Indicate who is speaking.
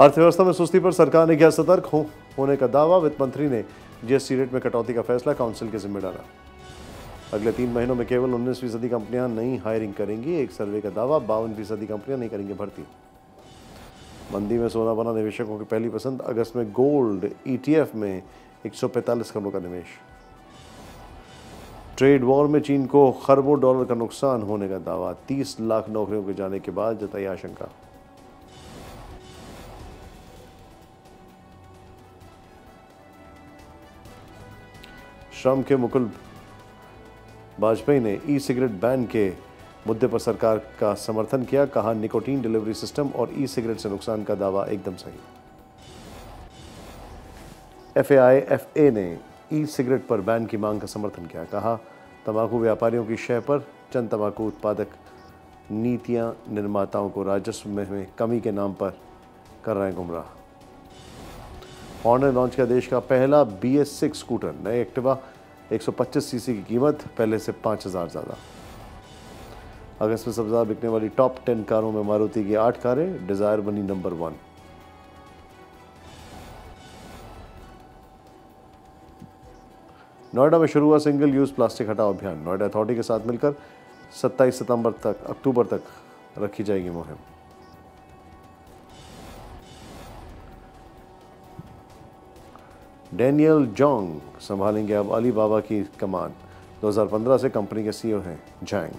Speaker 1: अर्थव्यवस्था में सुस्ती पर सरकार ने किया सतर्क हो, होने का दावा। वित्त मंत्री ने जीएसटी रेट में कटौती का फैसला काउंसिल के जिम्मे डाला। अगले तीन महीनों में केवल उन्नीस फ़ीसदी कंपनियाँ नई हायरिंग करेंगी। एक सर्वे का दावा बावन फ़ीसदी कंपनियाँ नहीं करेंगी भर्ती। मंदी में सोना बना निवेशकों की पहली पसंद अगस्त में गोल्ड ईटीएफ में 145 करोड़ का निवेश। ट्रेड वॉर में चीन को खरबों डॉलर का नुकसान होने का दावा 30 लाख नौकरियों के जाने के बाद जताई आशंका। श्रम के मुकुल वाजपेयी ने ई सिगरेट बैन के मुद्दे पर सरकार का समर्थन किया। कहा, निकोटीन डिलीवरी सिस्टम और ई सिगरेट से नुकसान का दावा एकदम सही। एफ़ ए ने ई सिगरेट पर बैन की मांग का समर्थन किया। कहा, तंबाकू व्यापारियों की शय पर चंद तंबाकू उत्पादक नीतियाँ निर्माताओं को राजस्व में कमी के नाम पर कर रहे हैं गुमराह। हॉर्न ने लॉन्च किया देश का पहला बी एस सिक्स स्कूटर नए एक्टिवा 125 सीसी की कीमत, पहले से 5000 ज़्यादा। अगस्त में सबसे ज़्यादा बिकने वाली टॉप टेन कारों में मारुति की आठ कारें डिज़ायर बनी नंबर वन नोएडा में शुरू हुआ सिंगल यूज़ प्लास्टिक हटाओ अभियान। नोएडा अथॉरिटी के साथ मिलकर 27 सितंबर तक, अक्टूबर तक रखी जाएगी मुहिम। डैनियल जोंग संभालेंगे अब अली बाबा की कमान। 2015 से कंपनी के सीईओ हैं जैंग